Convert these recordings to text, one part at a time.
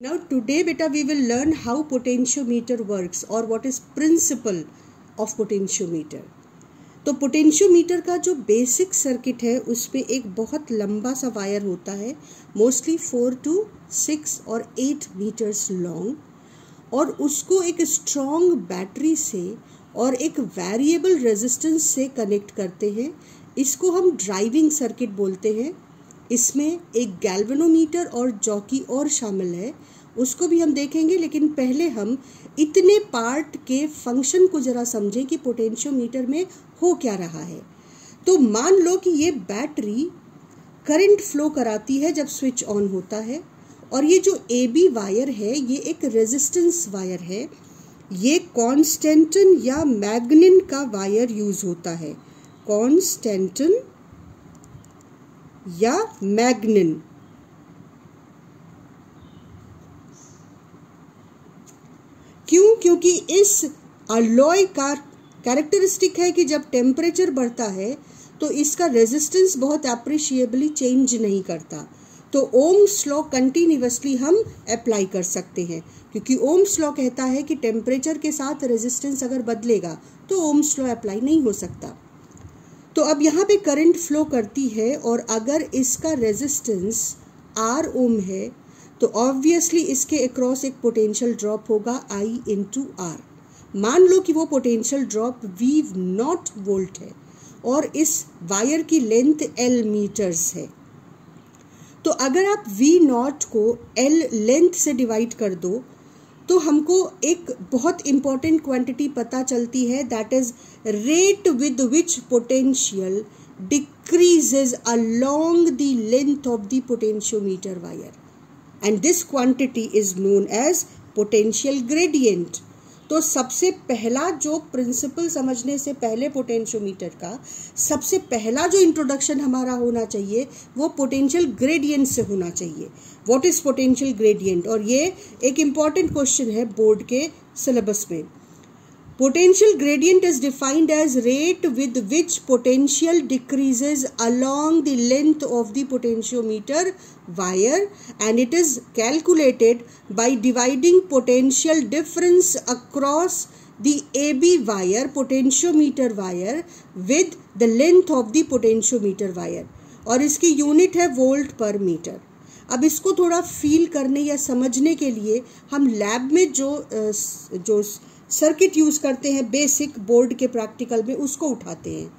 Now, today, beta, we will learn how potentiometer works or what is principle of potentiometer. तो potentiometer का जो basic circuit है, उस पर एक बहुत लंबा सा वायर होता है मोस्टली फोर टू सिक्स और एट मीटर्स लॉन्ग और उसको एक स्ट्रॉन्ग बैटरी से और एक वेरिएबल रेजिस्टेंस से कनेक्ट करते हैं इसको हम ड्राइविंग सर्किट बोलते हैं इसमें एक गैल्वेनोमीटर और जॉकी और शामिल है। उसको भी हम देखेंगे, लेकिन पहले हम इतने पार्ट के फ़ंक्शन को ज़रा समझें कि पोटेंशियोमीटर में हो क्या रहा है। तो मान लो कि ये बैटरी करंट फ्लो कराती है जब स्विच ऑन होता है, और ये जो ए बी वायर है, ये एक रेजिस्टेंस वायर है। ये कॉन्स्टेंटन या मैग्निन का वायर यूज़ होता है। कॉन्स्टेंटन या मैग्निन। क्यों? क्योंकि इस अलॉय का कैरेक्टरिस्टिक है कि जब टेम्परेचर बढ़ता है तो इसका रेजिस्टेंस बहुत अप्रिशिएबली चेंज नहीं करता। तो ओम स्लॉ कंटिन्यूसली हम अप्लाई कर सकते हैं। क्योंकि ओम स्लॉ कहता है कि टेम्परेचर के साथ रेजिस्टेंस अगर बदलेगा तो ओम स्लॉ अप्लाई नहीं हो सकता। तो अब यहाँ पे करंट फ्लो करती है और अगर इसका रेजिस्टेंस आर ओम है तो ऑब्वियसली इसके अक्रॉस एक पोटेंशियल ड्रॉप होगा आई इन टू आर मान लो कि वो potential drop V naught volt है और इस वायर की लेंथ एल मीटर्स है. तो अगर आप वी नॉट को एल लेंथ से डिवाइड कर दो तो हमको एक बहुत इंपॉर्टेंट क्वांटिटी पता चलती है that is rate with which potential decreases along the length of the potentiometer wire and this quantity is known as potential gradient तो सबसे पहला जो प्रिंसिपल समझने से पहले पोटेंशियोमीटर का, सबसे पहला जो इंट्रोडक्शन हमारा होना चाहिए, वो पोटेंशियल ग्रेडियंट से होना चाहिए। व्हाट इज़ पोटेंशियल ग्रेडियंट और ये एक इंपॉर्टेंट क्वेश्चन है बोर्ड के सिलेबस में। Potential gradient is defined as rate with which potential decreases along the length of the potentiometer wire and it is calculated by dividing potential difference across the AB wire potentiometer wire with the length of the potentiometer wire और इसकी unit है volt पर metre अब इसको थोड़ा feel करने या समझने के लिए हम लैब में जो जो सर्किट यूज़ करते हैं, बेसिक बोर्ड के प्रैक्टिकल में उसको उठाते हैं।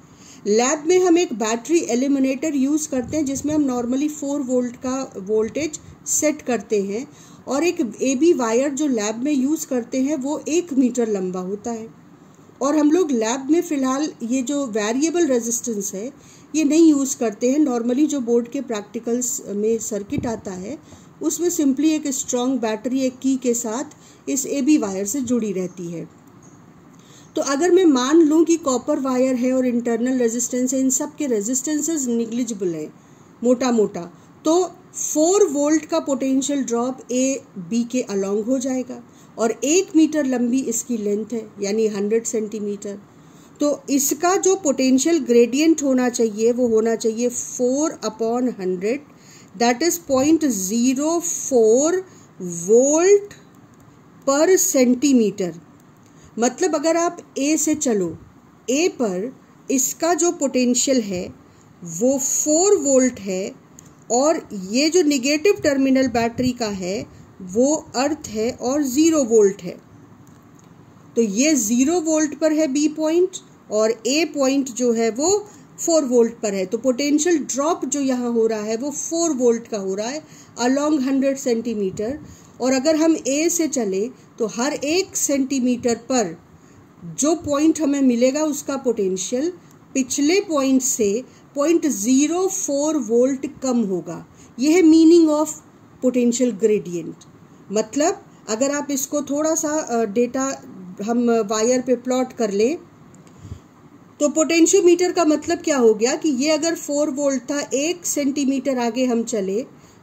लैब में हम एक बैटरी एलिमिनेटर यूज़ करते हैं, जिसमें हम नॉर्मली फोर वोल्ट का वोल्टेज सेट करते हैं और एक ए बी वायर जो लैब में यूज़ करते हैं, वो एक मीटर लंबा होता है। और हम लोग लैब में फ़िलहाल ये जो वेरिएबल रेजिस्टेंस है, ये नहीं यूज़ करते हैं। नॉर्मली जो बोर्ड के प्रैक्टिकल्स में सर्किट आता है उसमें सिंपली एक स्ट्रॉन्ग बैटरी एक की के साथ इस ए बी वायर से जुड़ी रहती है। तो अगर मैं मान लूँ कि कॉपर वायर है और इंटरनल रेजिस्टेंस है, इन सब के रेजिस्टेंसेज निग्लिजिबल हैं मोटा मोटा तो फोर वोल्ट का पोटेंशियल ड्रॉप ए बी के अलोंग हो जाएगा और एक मीटर लंबी इसकी लेंथ है, यानी हंड्रेड सेंटीमीटर तो इसका जो पोटेंशियल ग्रेडियंट होना चाहिए, वो होना चाहिए four upon hundred that is point zero four volt पर सेंटीमीटर मतलब अगर आप ए से चलो ए पर इसका जो पोटेंशियल है, वो फोर वोल्ट है और ये जो निगेटिव टर्मिनल बैटरी का है, वो अर्थ है और ज़ीरो वोल्ट है। तो ये ज़ीरो वोल्ट पर है बी पॉइंट और ए पॉइंट जो है वो फोर वोल्ट पर है। तो पोटेंशियल ड्रॉप जो यहाँ हो रहा है, वो फोर वोल्ट का हो रहा है अलोंग हंड्रेड सेंटीमीटर और अगर हम ए से चले तो हर एक सेंटीमीटर पर जो पॉइंट हमें मिलेगा उसका पोटेंशियल पिछले पॉइंट से पॉइंट ज़ीरो फोर वोल्ट कम होगा। यह है मीनिंग ऑफ़ पोटेंशियल ग्रेडियंट मतलब अगर आप इसको थोड़ा सा डेटा हम वायर पे प्लॉट कर लें तो पोटेंशियोमीटर का मतलब क्या हो गया कि ये अगर फोर वोल्ट था, एक सेंटीमीटर आगे हम चले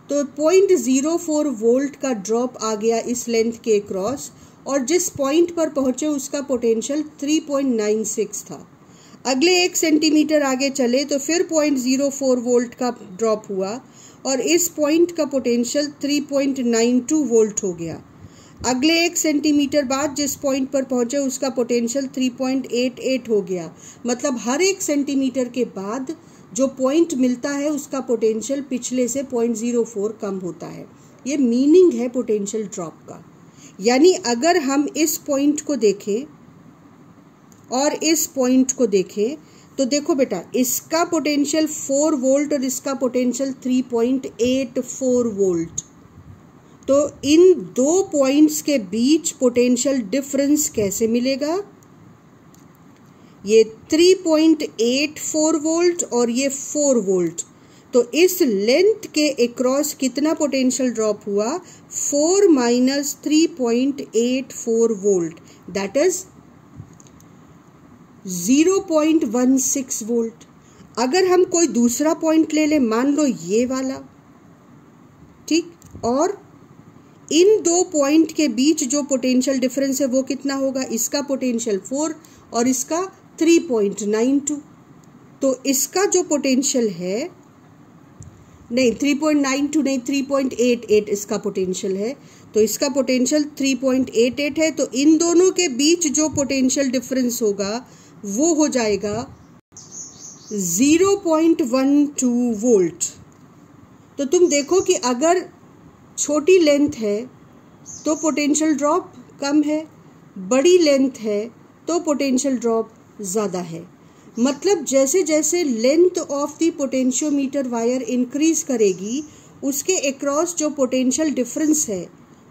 तो पॉइंट ज़ीरो फोर वोल्ट का ड्रॉप आ गया इस लेंथ के क्रॉस और जिस पॉइंट पर पहुँचे उसका potential three point nine six था। अगले एक सेंटीमीटर आगे चले तो फिर पॉइंट ज़ीरो फोर वोल्ट का ड्रॉप हुआ और इस पॉइंट का पोटेंशियल 3.92 वोल्ट हो गया। अगले एक सेंटीमीटर बाद जिस पॉइंट पर पहुँचे, उसका पोटेंशियल 3.88 हो गया। मतलब हर एक सेंटीमीटर के बाद जो पॉइंट मिलता है, उसका पोटेंशियल पिछले से 0.04 कम होता है। ये मीनिंग है पोटेंशियल ड्रॉप का। यानी अगर हम इस पॉइंट को देखें और इस पॉइंट को देखें तो देखो बेटा, इसका पोटेंशियल फोर वोल्ट और इसका potential three point eight four volt तो इन दो पॉइंट्स के बीच पोटेंशियल डिफरेंस कैसे मिलेगा? ये 3.84 वोल्ट और ये 4 वोल्ट तो इस लेंथ के अक्रॉस कितना पोटेंशियल ड्रॉप हुआ? 4 minus three point eight four volt that is 0.16 volt अगर हम कोई दूसरा पॉइंट ले लें, मान लो ये वाला, ठीक? और इन दो पॉइंट के बीच जो पोटेंशियल डिफरेंस है, वो कितना होगा? इसका पोटेंशियल फोर और इसका थ्री पॉइंट नाइन टू तो इसका जो पोटेंशियल है, नहीं थ्री पॉइंट नाइन टू नहीं थ्री पॉइंट एट एट इसका पोटेंशियल है. तो इसका potential three point eight eight है. तो इन दोनों के बीच जो पोटेंशियल डिफरेंस होगा, वो हो जाएगा zero point one two volt तो तुम देखो कि अगर छोटी लेंथ है तो पोटेंशियल ड्रॉप कम है, बड़ी लेंथ है तो पोटेंशियल ड्रॉप ज़्यादा है। मतलब जैसे जैसे length of the potentiometer wire increase करेगी, उसके अक्रॉस जो पोटेंशियल डिफरेंस है,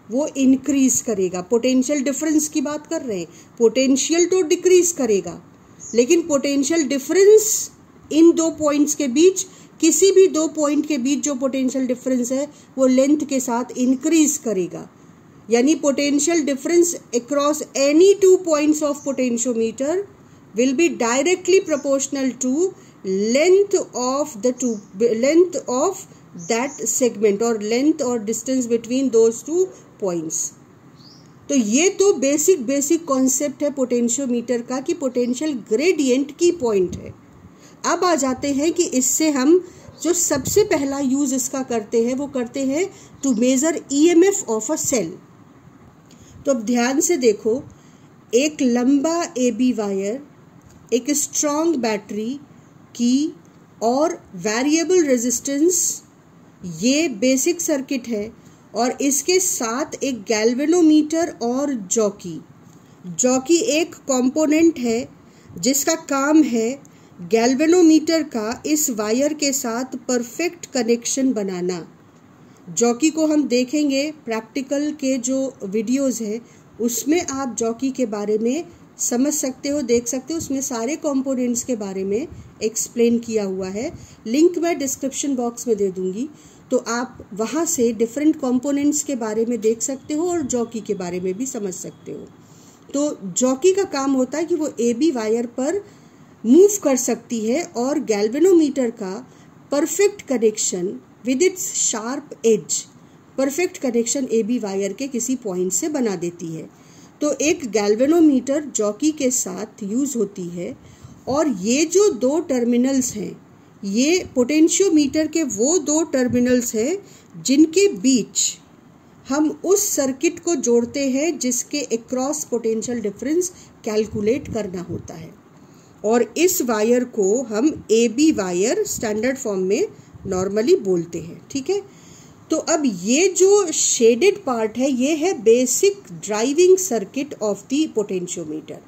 वो इंक्रीज करेगा। पोटेंशियल डिफरेंस की बात कर रहे हैं पोटेंशियल तो डिक्रीज करेगा, लेकिन पोटेंशियल डिफरेंस इन दो पॉइंट्स के बीच किसी भी दो पॉइंट के बीच जो पोटेंशियल डिफरेंस है, वो लेंथ के साथ इंक्रीज करेगा। यानी potential difference across any two points of potentiometer will be directly proportional to length of the two length of that segment और लेंथ और distance between those two points तो ये तो बेसिक बेसिक कॉन्सेप्ट है potentiometer का कि potential gradient की point है। अब आ जाते हैं कि इससे हम जो सबसे पहला यूज़ इसका करते हैं, वो करते हैं to measure EMF of a cell तो अब ध्यान से देखो, एक लंबा ए बी वायर एक स्ट्रॉन्ग बैटरी की और वेरिएबल रेजिस्टेंस ये बेसिक सर्किट है और इसके साथ एक गैल्वेनोमीटर और जॉकी जॉकी एक कंपोनेंट है जिसका काम है गैल्वेनोमीटर का इस वायर के साथ परफेक्ट कनेक्शन बनाना। जॉकी को हम देखेंगे प्रैक्टिकल के जो वीडियोस हैं, उसमें आप जॉकी के बारे में समझ सकते हो, देख सकते हो। उसमें सारे कंपोनेंट्स के बारे में एक्सप्लेन किया हुआ है। लिंक मैं डिस्क्रिप्शन बॉक्स में दे दूँगी। तो आप वहाँ से डिफरेंट कंपोनेंट्स के बारे में देख सकते हो और जॉकी के बारे में भी समझ सकते हो। तो जॉकी का काम होता है कि वो ए बी वायर पर मूव कर सकती है और गैल्वेनोमीटर का perfect connection with its sharp edge perfect connection A B wire के किसी पॉइंट से बना देती है। तो एक गैल्वेनोमीटर जॉकी के साथ यूज़ होती है और ये जो दो टर्मिनल्स हैं, ये पोटेंशियोमीटर के वो दो टर्मिनल्स हैं जिनके बीच हम उस सर्किट को जोड़ते हैं जिसके अक्रॉस पोटेंशियल डिफरेंस कैलकुलेट करना होता है। और इस वायर को हम A B wire standard form में नॉर्मली बोलते हैं, ठीक है? तो अब ये जो शेडेड पार्ट है, ये है basic driving circuit of the potentiometer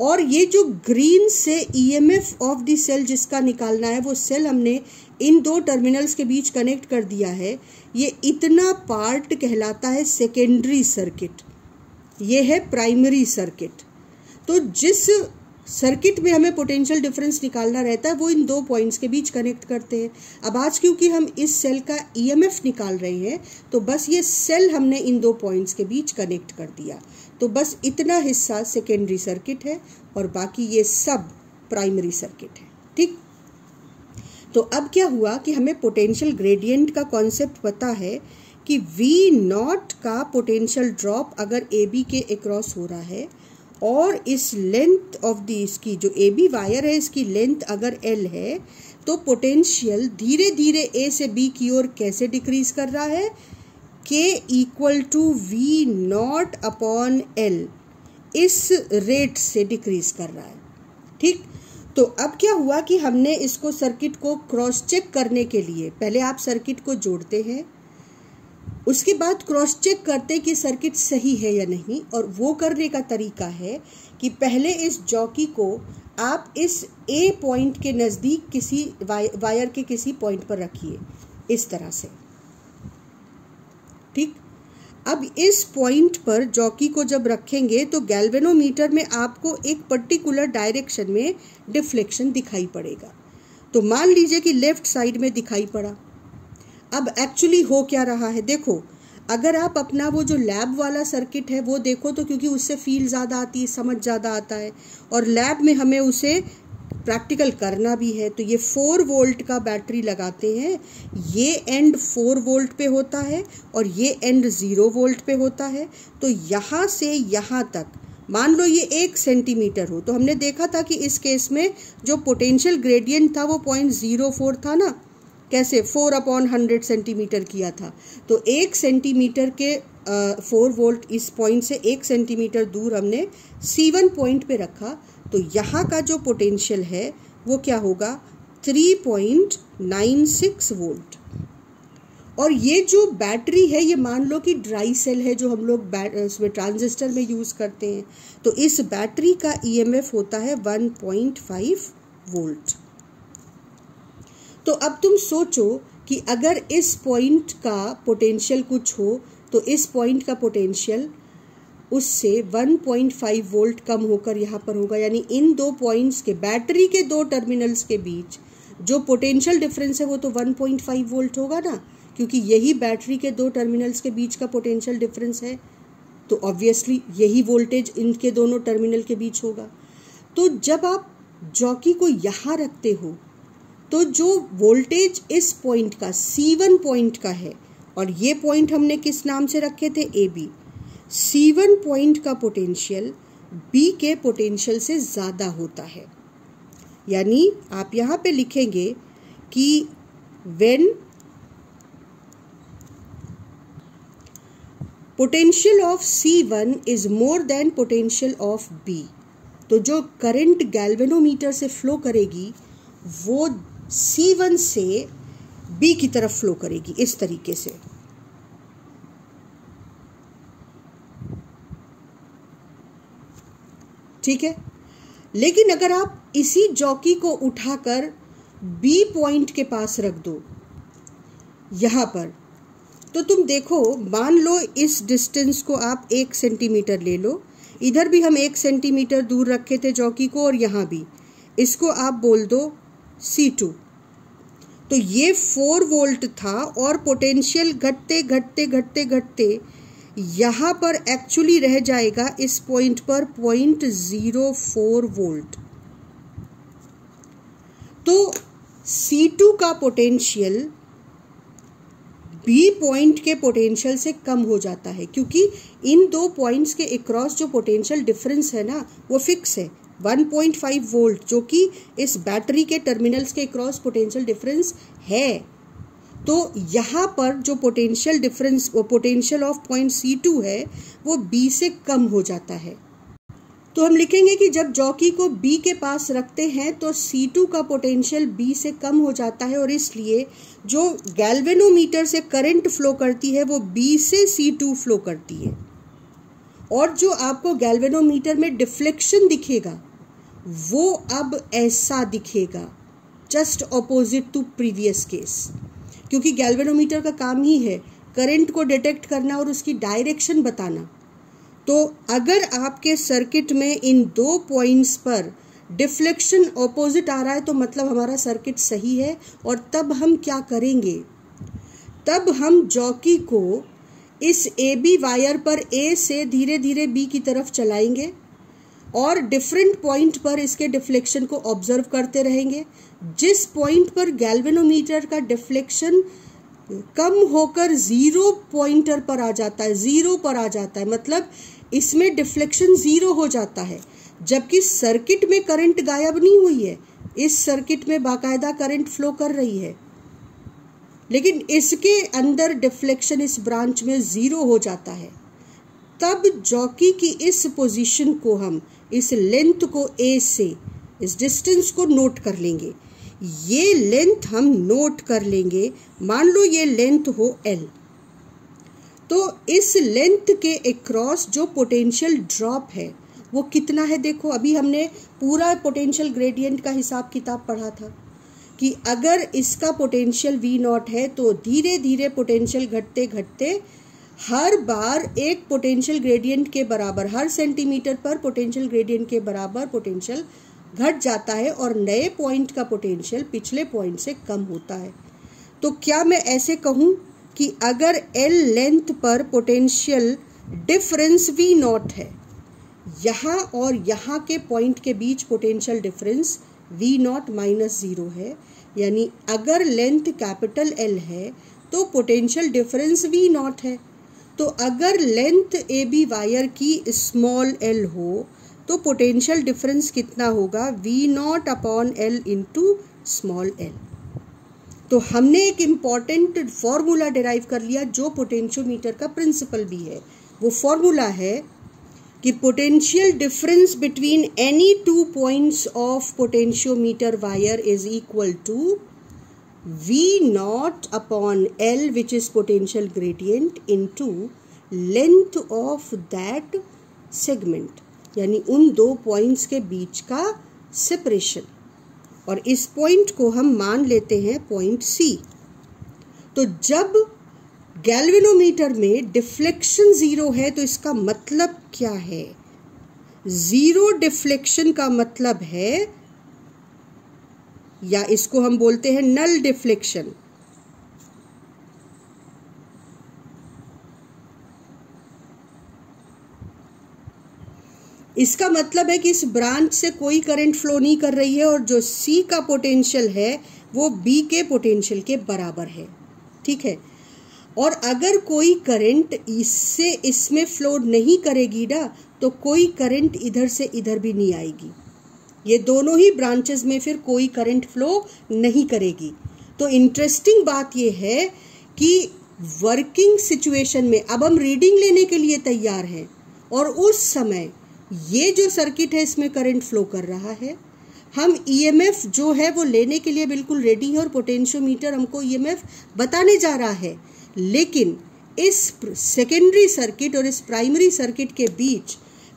और ये जो ग्रीन से ईएमएफ ऑफ़ द सेल जिसका निकालना है, वो सेल हमने इन दो टर्मिनल्स के बीच कनेक्ट कर दिया है। ये इतना पार्ट कहलाता है सेकेंडरी सर्किट ये है प्राइमरी सर्किट तो जिस सर्किट में हमें पोटेंशियल डिफरेंस निकालना रहता है, वो इन दो पॉइंट्स के बीच कनेक्ट करते हैं। अब आज क्योंकि हम इस सेल का ईएमएफ निकाल रहे हैं तो बस ये सेल हमने इन दो पॉइंट्स के बीच कनेक्ट कर दिया। तो बस इतना हिस्सा सेकेंडरी सर्किट है और बाकी ये सब प्राइमरी सर्किट है, ठीक? तो अब क्या हुआ कि हमें पोटेंशियल ग्रेडियंट का कॉन्सेप्ट पता है कि वी नॉट का पोटेंशियल ड्रॉप अगर ए बी के अक्रॉस हो रहा है और इस लेंथ ऑफ़ दी इसकी, जो ए बी वायर है, इसकी लेंथ अगर एल है तो पोटेंशियल धीरे धीरे ए से बी की ओर कैसे डिक्रीज कर रहा है? K equal to V naught upon L इस रेट से डिक्रीज कर रहा है। ठीक? तो अब क्या हुआ कि हमने इसको सर्किट को क्रॉस चेक करने के लिए, पहले आप सर्किट को जोड़ते हैं उसके बाद क्रॉस चेक करते कि सर्किट सही है या नहीं, और वो करने का तरीका है कि पहले इस जॉकी को आप इस ए पॉइंट के नज़दीक किसी वायर के किसी पॉइंट पर रखिए, इस तरह से। ठीक? अब इस पॉइंट पर जॉकी को जब रखेंगे तो गैल्वेनोमीटर में आपको एक पर्टिकुलर डायरेक्शन में डिफ्लेक्शन दिखाई पड़ेगा। तो मान लीजिए कि लेफ़्ट साइड में दिखाई पड़ा। अब एक्चुअली हो क्या रहा है? देखो, अगर आप अपना वो जो लैब वाला सर्किट है, वो देखो तो क्योंकि उससे फील ज़्यादा आती है, समझ ज़्यादा आता है। और लैब में हमें उसे प्रैक्टिकल करना भी है। तो ये फोर वोल्ट का बैटरी लगाते हैं। ये एंड फोर वोल्ट पे होता है और ये एंड ज़ीरो वोल्ट पे होता है। तो यहाँ से यहाँ तक, मान लो ये एक सेंटीमीटर हो तो हमने देखा था कि इस केस में जो पोटेंशियल ग्रेडियंट था वो पॉइंट ज़ीरो फोर था ना। कैसे फोर अपॉन हंड्रेड सेंटीमीटर किया था? तो एक सेंटीमीटर के फोर वोल्ट इस पॉइंट से एक सेंटीमीटर दूर हमने सी वन पॉइंट पे रखा। तो यहाँ का जो पोटेंशियल है, वो क्या होगा? Three point nine six volt. और ये जो बैटरी है, ये मान लो कि ड्राई सेल है जो हम लोग उसमें ट्रांजिस्टर में यूज़ करते हैं तो इस बैटरी का ईएमएफ होता है वन पॉइंट फाइव वोल्ट। तो अब तुम सोचो कि अगर इस पॉइंट का पोटेंशियल कुछ हो तो इस पॉइंट का पोटेंशियल उससे 1.5 वोल्ट कम होकर यहाँ पर होगा। यानी इन दो पॉइंट्स के बैटरी के दो टर्मिनल्स के बीच जो पोटेंशियल डिफरेंस है वो तो 1.5 वोल्ट होगा ना, क्योंकि यही बैटरी के दो टर्मिनल्स के बीच का पोटेंशियल डिफरेंस है। तो ऑब्वियसली यही वोल्टेज इनके दोनों टर्मिनल के बीच होगा। तो जब आप जॉकी को यहाँ रखते हो तो जो वोल्टेज इस पॉइंट का सी वन पॉइंट का है, और ये पॉइंट हमने किस नाम से रखे थे? A B C one point का पोटेंशियल बी के पोटेंशियल से ज़्यादा होता है। यानी आप यहाँ पे लिखेंगे कि when potential of C one is more than potential of B तो जो करंट गैल्वेनोमीटर से फ्लो करेगी, वो सी वन से बी की तरफ़ फ्लो करेगी, इस तरीके से। ठीक है? लेकिन अगर आप इसी जॉकी को उठाकर बी पॉइंट के पास रख दो, यहाँ पर तो तुम देखो, मान लो इस डिस्टेंस को आप एक सेंटीमीटर ले लो। इधर भी हम एक सेंटीमीटर दूर रखे थे जॉकी को और यहाँ भी। इसको आप बोल दो सी टू तो ये फोर वोल्ट था और पोटेंशियल घटते घटते घटते घटते यहाँ पर एक्चुअली रह जाएगा इस पॉइंट पर पॉइंट ज़ीरो फोर वोल्ट तो C2 का पोटेंशियल बी पॉइंट के पोटेंशियल से कम हो जाता है क्योंकि इन दो पॉइंट्स के अक्रॉस जो पोटेंशियल डिफरेंस है ना, वो फिक्स है। 1.5 वोल्ट, जो कि इस बैटरी के टर्मिनल्स के क्रॉस पोटेंशियल डिफरेंस है। तो यहाँ पर जो पोटेंशियल डिफरेंस, वो potential of point C two है, वो बी से कम हो जाता है। तो हम लिखेंगे कि जब जॉकी को बी के पास रखते हैं तो सी टू का पोटेंशियल बी से कम हो जाता है, और इसलिए जो गैल्वेनोमीटर से करंट फ्लो करती है, वो बी से सी टू फ्लो करती है। और जो आपको गैल्वेनोमीटर में डिफ्लेक्शन दिखेगा वो अब ऐसा दिखेगा just opposite to previous case क्योंकि गैल्वेनोमीटर का काम ही है करंट को डिटेक्ट करना और उसकी डायरेक्शन बताना। तो अगर आपके सर्किट में इन दो पॉइंट्स पर डिफ्लेक्शन ऑपोजिट आ रहा है तो मतलब हमारा सर्किट सही है और तब हम क्या करेंगे? तब हम जॉकी को इस ए बी वायर पर ए से धीरे धीरे बी की तरफ़ चलाएँगे। और डिफरेंट पॉइंट पर इसके डिफ्लेक्शन को ऑब्ज़र्व करते रहेंगे। जिस पॉइंट पर गैल्वेनोमीटर का डिफ्लेक्शन कम होकर ज़ीरो पॉइंटर पर आ जाता है ज़ीरो पर आ जाता है मतलब इसमें डिफ्लेक्शन ज़ीरो हो जाता है। जबकि सर्किट में करंट गायब नहीं हुई है, इस सर्किट में बाकायदा करंट फ्लो कर रही है। लेकिन इसके अंदर डिफ्लेक्शन इस ब्रांच में ज़ीरो हो जाता है। तब जॉकी की इस पोजीशन को हम इस लेंथ को ए से, इस डिस्टेंस को नोट कर लेंगे। ये लेंथ हम नोट कर लेंगे। मान लो ये लेंथ हो एल तो इस लेंथ के अक्रॉस जो पोटेंशियल ड्रॉप है, वो कितना है देखो, अभी हमने पूरा पोटेंशियल ग्रेडियंट का हिसाब किताब पढ़ा था कि अगर इसका पोटेंशियल वी नॉट है तो धीरे धीरे पोटेंशियल घटते घटते हर बार एक पोटेंशियल ग्रेडियंट के बराबर, हर सेंटीमीटर पर पोटेंशियल ग्रेडियंट के बराबर पोटेंशियल घट जाता है और नए पॉइंट का पोटेंशियल पिछले पॉइंट से कम होता है। तो क्या मैं ऐसे कहूँ कि अगर एल लेंथ पर पोटेंशियल डिफरेंस वी नॉट है, यहाँ और यहाँ के पॉइंट के बीच potential difference V naught minus zero है, यानी अगर लेंथ कैपिटल एल है तो पोटेंशियल डिफरेंस वी नॉट है। तो अगर लेंथ ए बी वायर की स्मॉल एल हो तो पोटेंशियल डिफरेंस कितना होगा? V naught upon L into small L तो हमने एक इंपॉर्टेंट फॉर्मूला डिराइव कर लिया जो पोटेंशियोमीटर का प्रिंसिपल भी है। वो फॉर्मूला है कि potential difference between any two points of potentiometer wire is equal to V naught upon L, which is potential gradient, into length of that segment. यानी उन दो पॉइंट्स के बीच का सेपरेशन और इस पॉइंट को हम मान लेते हैं पॉइंट सी तो जब गैल्वेनोमीटर में डिफ्लेक्शन ज़ीरो है तो इसका मतलब क्या है? ज़ीरो डिफ्लेक्शन का मतलब है या इसको हम बोलते हैं नल डिफ्लेक्शन इसका मतलब है कि इस ब्रांच से कोई करंट फ्लो नहीं कर रही है और जो सी का पोटेंशियल है, वो बी के पोटेंशियल के बराबर है. ठीक है? और अगर कोई करंट इससे, इसमें फ्लो नहीं करेगी ना तो कोई करंट इधर से इधर भी नहीं आएगी. ये दोनों ही ब्रांचेस में फिर कोई करंट फ्लो नहीं करेगी। तो इंटरेस्टिंग बात यह है कि वर्किंग सिचुएशन में अब हम रीडिंग लेने के लिए तैयार हैं और उस समय ये जो सर्किट है इसमें करंट फ्लो कर रहा है। हम ईएमएफ e जो है वो लेने के लिए बिल्कुल रेडी है और पोटेंशियोमीटर हमको ईएमएफ e बताने जा रहा है। लेकिन इस सेकेंडरी सर्किट और इस प्राइमरी सर्किट के बीच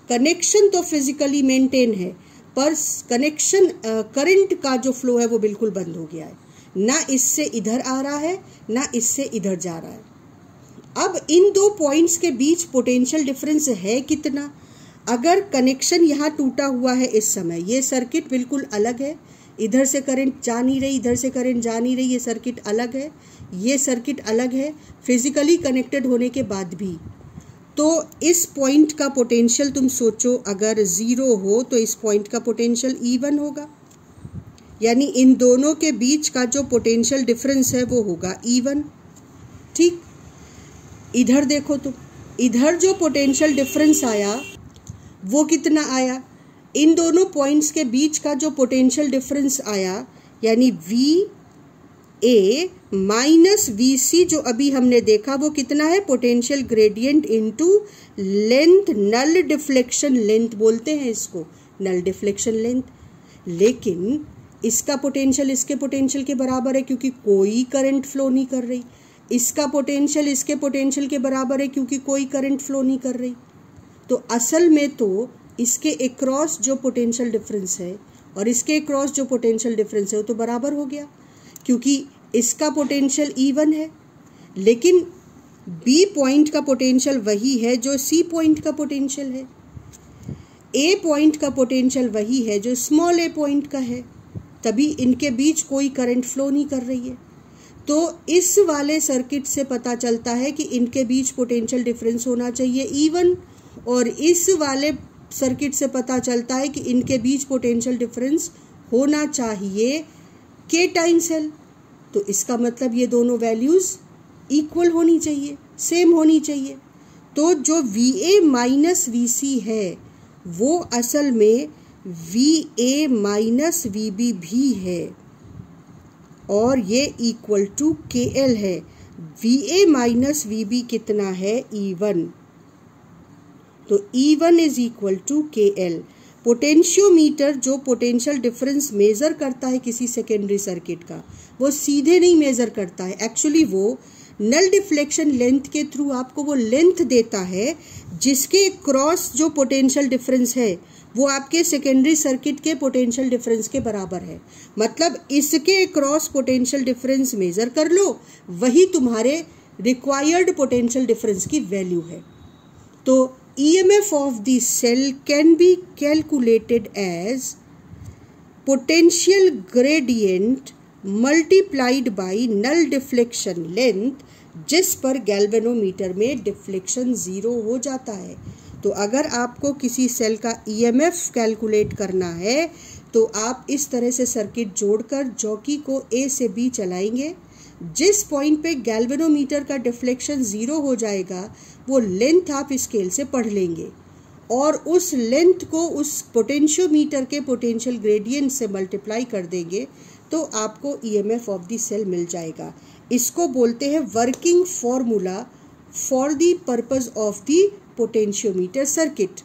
कनेक्शन तो फिजिकली मेंटेन है। पर कनेक्शन करंट का जो फ्लो है वो बिल्कुल बंद हो गया है। ना इससे इधर आ रहा है, ना इससे इधर जा रहा है। अब इन दो पॉइंट्स के बीच पोटेंशियल डिफरेंस है कितना? अगर कनेक्शन यहाँ टूटा हुआ है इस समय, ये सर्किट बिल्कुल अलग है। इधर से करंट जा नहीं रही, इधर से करंट जा नहीं रही, ये सर्किट अलग है। ये सर्किट अलग है फिजिकली कनेक्टेड होने के बाद भी। तो इस पॉइंट का पोटेंशियल तुम सोचो, अगर ज़ीरो हो तो इस पॉइंट का पोटेंशियल ईवन होगा। यानी इन दोनों के बीच का जो पोटेंशियल डिफरेंस है, वो होगा ईवन ठीक? इधर देखो तो इधर जो पोटेंशियल डिफरेंस आया, वो कितना आया? इन दोनों पॉइंट्स के बीच का जो पोटेंशियल डिफरेंस आया, यानी V A minus V C जो अभी हमने देखा, वो कितना है? Potential gradient into length null deflection length बोलते हैं इसको। नल डिफ्लेक्शन लेंथ लेकिन इसका पोटेंशियल इसके पोटेंशियल के बराबर है क्योंकि कोई करंट फ्लो नहीं कर रही। इसका पोटेंशियल इसके पोटेंशियल के बराबर है क्योंकि कोई करंट फ्लो नहीं कर रही। तो असल में तो इसके अक्रॉस जो पोटेंशियल डिफरेंस है और इसके अक्रॉस जो पोटेंशियल डिफरेंस है, वो तो बराबर हो गया। क्योंकि इसका पोटेंशियल ईवन है, लेकिन बी पॉइंट का पोटेंशियल वही है जो सी पॉइंट का पोटेंशियल है। ए पॉइंट का पोटेंशियल वही है जो स्मॉल ए पॉइंट का है। तभी इनके बीच कोई करंट फ्लो नहीं कर रही है। तो इस वाले सर्किट से पता चलता है कि इनके बीच पोटेंशियल डिफरेंस होना चाहिए इवन और इस वाले सर्किट से पता चलता है कि इनके बीच पोटेंशियल डिफरेंस होना चाहिए। के टाइम्स सेल तो इसका मतलब ये दोनों वैल्यूज़ इक्वल होनी चाहिए सेम होनी चाहिए। तो जो V A minus V C है, वो असल में V A minus V B भी है। और ये इक्वल टू के एल है। V A minus V B कितना है? ई e वन तो E one is equal to K L potentiometer जो पोटेंशियल डिफरेंस मेजर करता है किसी सेकेंडरी सर्किट का, वो सीधे नहीं मेजर करता है। एक्चुअली वो नल डिफ्लेक्शन लेंथ के थ्रू आपको वो लेंथ देता है, जिसके क्रॉस जो पोटेंशियल डिफरेंस है, वो आपके सेकेंडरी सर्किट के पोटेंशियल डिफरेंस के बराबर है। मतलब इसके क्रॉस पोटेंशियल डिफरेंस मेजर कर लो, वही तुम्हारे रिक्वायर्ड पोटेंशियल डिफरेंस की वैल्यू है। तो EMF of the cell can be calculated as potential gradient multiplied by null deflection length जिस पर गैल्वेनोमीटर में डिफ्लेक्शन ज़ीरो हो जाता है तो अगर आपको किसी सेल का ईएमएफ e कैलकुलेट करना है तो आप इस तरह से सर्किट जोड़कर जॉकी को ए से बी चलाएँगे जिस पॉइंट पे गैल्वेनोमीटर का डिफ्लेक्शन ज़ीरो हो जाएगा, वो लेंथ आप स्केल से पढ़ लेंगे। और उस लेंथ को उस पोटेंशियोमीटर के पोटेंशियल ग्रेडियंट से मल्टीप्लाई कर देंगे तो आपको ईएमएफ ऑफ़ द सेल मिल जाएगा। इसको बोलते हैं working formula for the purpose of the potentiometer circuit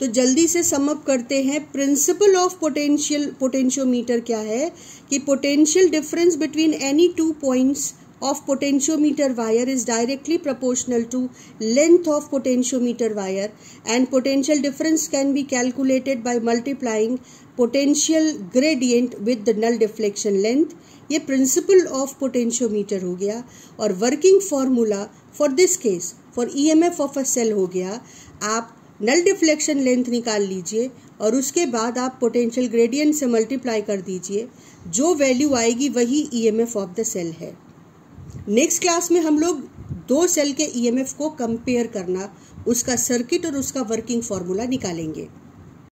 तो जल्दी से समअप करते हैं। प्रिंसिपल ऑफ़ पोटेंशियल पोटेंशियोमीटर क्या है? कि potential difference between any two points of potentiometer wire is directly proportional to length of potentiometer wire and potential difference can be calculated by multiplying potential gradient with the null deflection length ये principle of potentiometer हो गया और working formula for this case for E M F of a cell हो गया। आप नल deflection length निकाल लीजिए और उसके बाद आप पोटेंशियल ग्रेडियंट से मल्टीप्लाई कर दीजिए। जो वैल्यू आएगी वही ईएमएफ ऑफ़ द सेल है। नेक्स्ट क्लास में हम लोग दो सेल के ईएमएफ को कंपेयर करना, उसका सर्किट और उसका वर्किंग फार्मूला निकालेंगे।